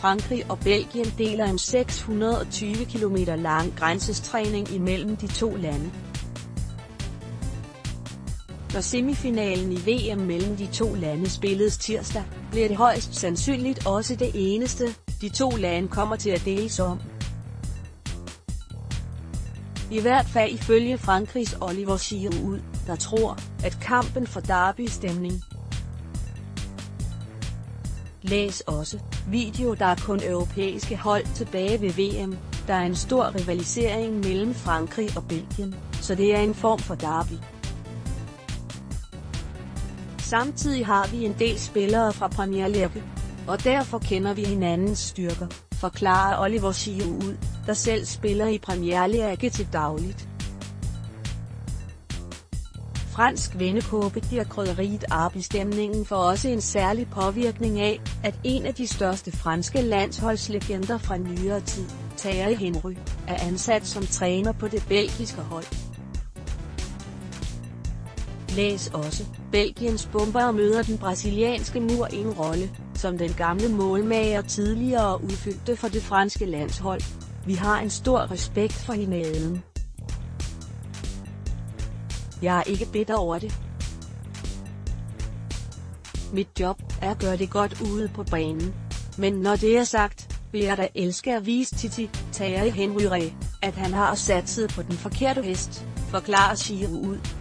Frankrig og Belgien deler en 620 km lang grænsestræning imellem de to lande. Når semifinalen i VM mellem de to lande spilles tirsdag, bliver det højst sandsynligt også det eneste, de to lande kommer til at deles om. I hvert fald ifølge Frankrigs Oliver Giroud, der tror, at kampen for derby-stemning. Læs også, video der er kun europæiske hold tilbage ved VM, der er en stor rivalisering mellem Frankrig og Belgien, så det er en form for derby. Samtidig har vi en del spillere fra Premier League, og derfor kender vi hinandens styrker, forklarer Oliver Giroud, der selv spiller i Premier League til dagligt. Fransk vennekåbe giver krydderiet stemningen for også en særlig påvirkning af, at en af de største franske landsholdslegender fra nyere tid, Thierry Henry, er ansat som træner på det belgiske hold. Læs også, Belgiens bomber møder den brasilianske mur i en rolle, som den gamle målmager tidligere udfyldte for det franske landshold. Vi har en stor respekt for hinanden. Jeg er ikke bitter over det. Mit job er at gøre det godt ude på banen. Men når det er sagt, vil jeg da elske at vise Titi, Terje Henry, at han har satset på den forkerte hest, forklarer ud.